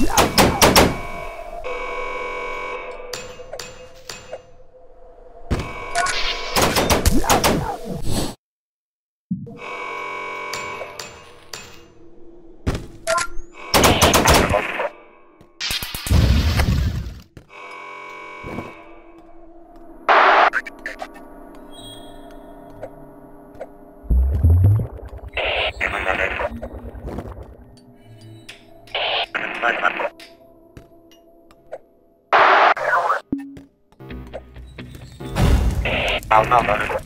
Yeah. I'll number.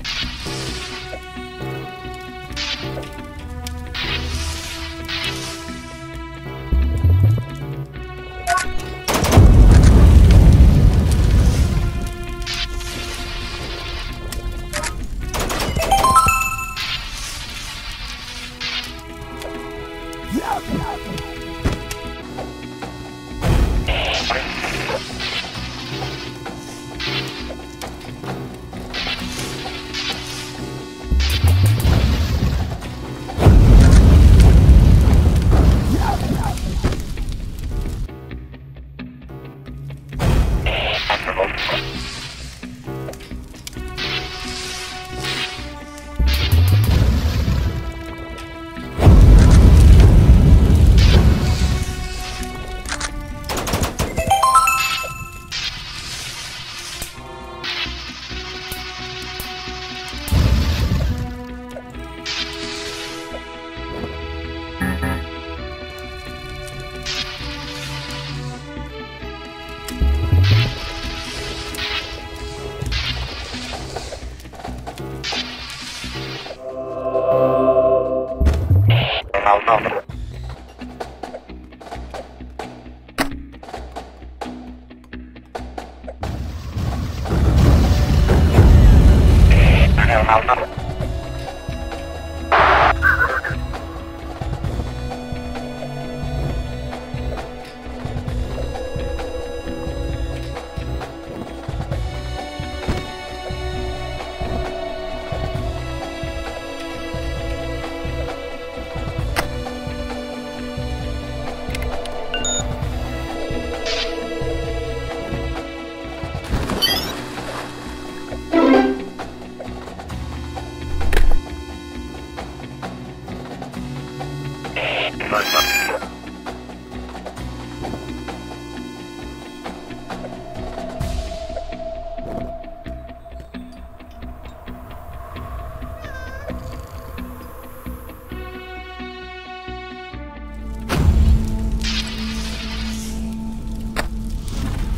out.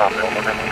Tá, meu, é